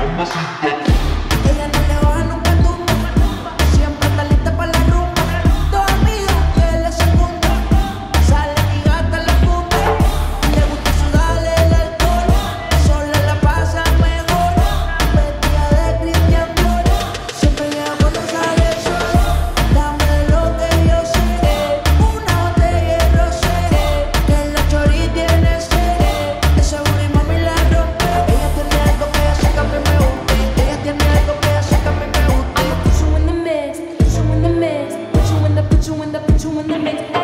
Mamacita. to the limit.